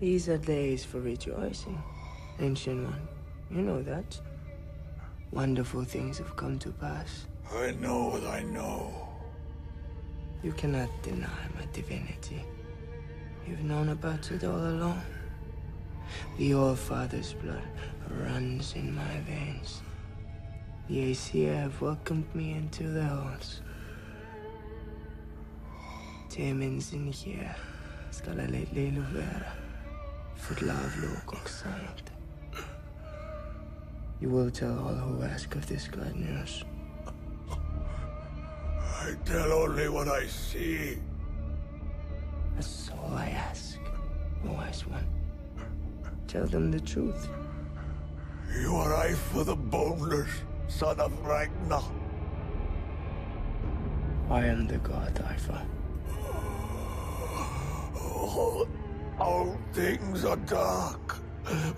These are days for rejoicing, Ancient One. You know that. Wonderful things have come to pass. I know what I know. You cannot deny my divinity. You've known about it all along. The All-Father's blood runs in my veins. The Aesir have welcomed me into their halls. Temens in here, lately luvera, fudlav lokok You will tell all who ask of this glad news. I tell only what I see. That's all I ask, wise one. Tell them the truth. You are Ivar the boneless, son of Ragnar. I am the god Ivar. All, things are dark.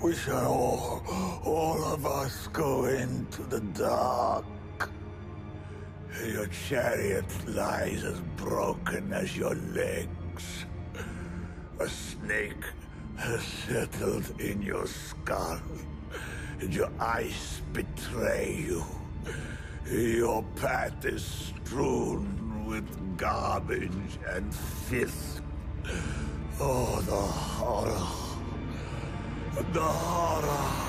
We shall all, all of us go into the dark. Your chariot lies as broken as your legs. A snake has settled in your skull, and your eyes betray you. Your path is strewn with garbage and filth. Oh, the horror. The horror.